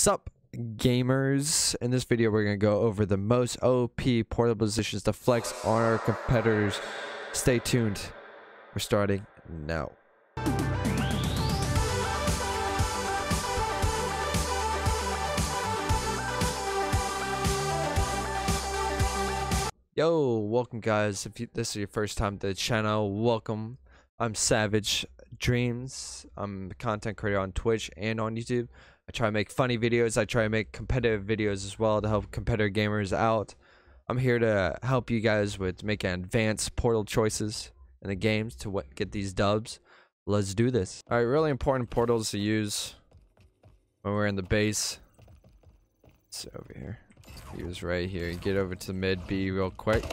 Sup gamers, in this video we're going to go over the most OP portal positions to flex on our competitors. Stay tuned. We're starting now. Yo, welcome guys. If you, this is your first time to the channel, welcome. I'm Savage Dreams. I'm a content creator on Twitch and on YouTube. I try to make funny videos. I try to make competitive videos as well to help competitive gamers out. I'm here to help you guys with making advanced portal choices in the games to get these dubs. Let's do this. All right, really important portals to use when we're in the base. It's over here. He was right here. Get over to mid B real quick.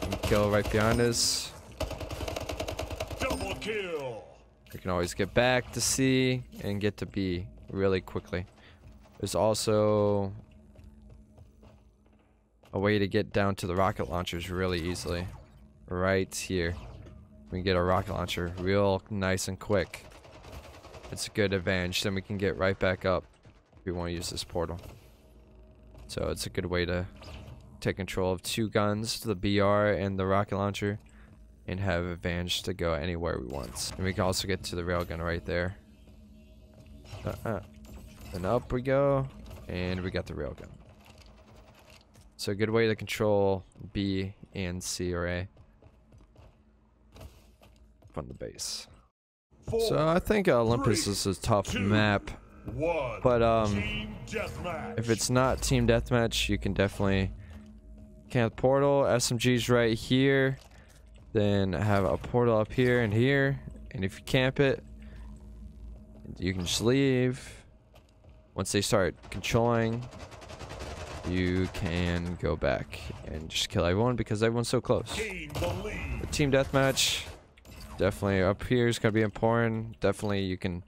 And kill right behind us. Double kill. We can always get back to C and get to B really quickly. There's also a way to get down to the rocket launchers really easily. Right here. We can get a rocket launcher real nice and quick. It's a good advantage. Then we can get right back up if we want to use this portal. So it's a good way to take control of two guns, the BR and the rocket launcher, and have advantage to go anywhere we want. And we can also get to the railgun right there. Uh -uh. And up we go, and we got the railgun. So a good way to control B and C or A from the base. Four, So I think Olympus three, is a tough two, map, one. but um. If it's not team deathmatch, you can definitely camp portal. SMG's right here. Then have a portal up here and here. And if you camp it, you can just leave. Once they start controlling, you can go back and just kill everyone because everyone's so close. the team deathmatch, definitely up here is gonna be important. Definitely you can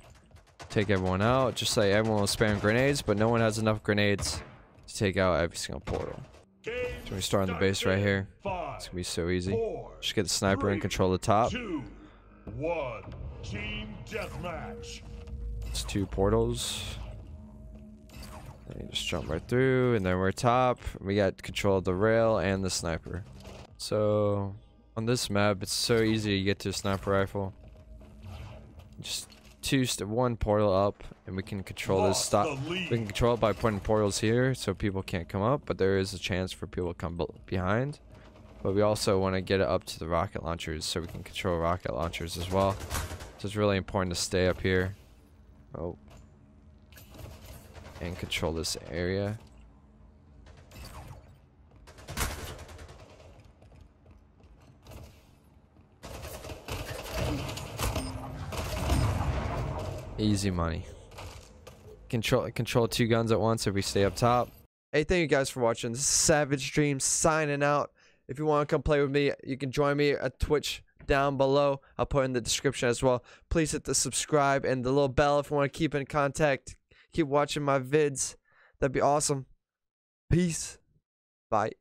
take everyone out. Just like everyone will spam grenades, but no one has enough grenades to take out every single portal. So we start on the base right here. It's gonna be so easy. Just get the sniper and control the top. two, one. Team deathmatch. It's two portals. And you just jump right through, and then we're top. We got control of the rail and the sniper. So on this map, it's so easy to get to a sniper rifle. Just two, st one portal up, and we can control this stop. We can control it by putting portals here, so people can't come up. But there is a chance for people to come behind. But we also want to get it up to the rocket launchers, so we can control rocket launchers as well. So it's really important to stay up here. Oh. And control this area. Easy money. Control control two guns at once if we stay up top. Hey, thank you guys for watching. This is Savage Dreams signing out. If you want to come play with me, you can join me at Twitch down below. I'll put in the description as well. Please hit the subscribe and the little bell if you want to keep in contact. Keep watching my vids. That'd be awesome. Peace. Bye.